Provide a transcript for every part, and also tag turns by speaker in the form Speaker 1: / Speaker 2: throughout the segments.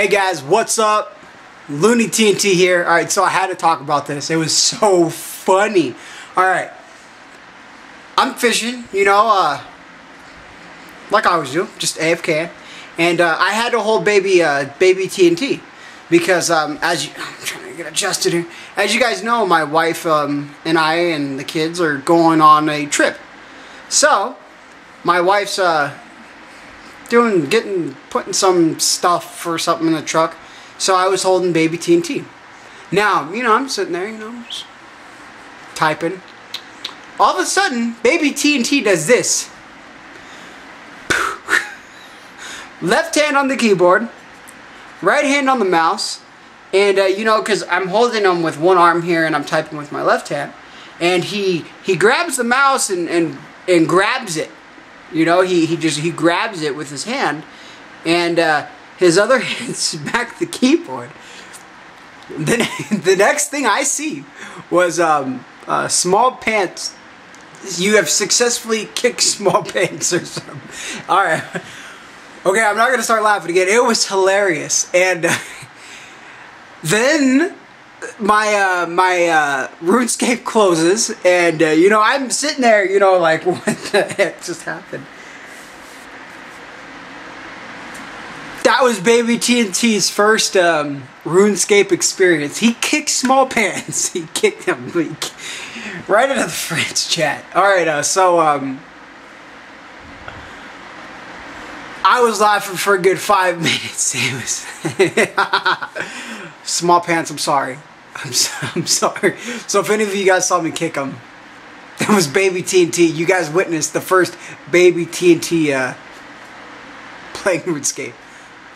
Speaker 1: Hey guys, what's up? Looney TNT here. Alright, so I had to talk about this. It was so funny. Alright. I'm fishing, you know, uh, like I always do, just AFK. And uh, I had to hold baby uh, baby TNT because um, as you, I'm trying to get adjusted here. As you guys know, my wife um, and I and the kids are going on a trip. So, my wife's uh, doing, getting, putting some stuff or something in the truck. So I was holding baby TNT. Now, you know, I'm sitting there, you know, typing. All of a sudden, baby TNT does this. Left hand on the keyboard, right hand on the mouse, and uh, you know, because I'm holding him with one arm here and I'm typing with my left hand, and he he grabs the mouse and and and grabs it you know, he, he just he grabs it with his hand, and uh, his other hand smacked the keyboard. Then the next thing I see was um, uh, small pants. You have successfully kicked small pants or something. All right. Okay, I'm not gonna start laughing again. It was hilarious, and uh, then my uh, my uh, RuneScape closes, and uh, you know I'm sitting there, you know, like what the heck just happened? That was Baby TNT's first um, RuneScape experience. He kicked small pants. He kicked him right into the friends chat. All right, uh, so um, I was laughing for a good five minutes. It was small pants. I'm sorry. I'm, so, I'm sorry. So if any of you guys saw me kick him, that was Baby TNT. You guys witnessed the first Baby TNT uh, playing RuneScape.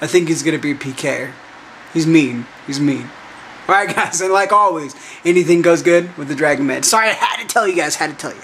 Speaker 1: I think he's gonna be a PK. He's mean. He's mean. Alright guys, and like always, anything goes good with the Dragon Man. Sorry, I had to tell you guys, had to tell you.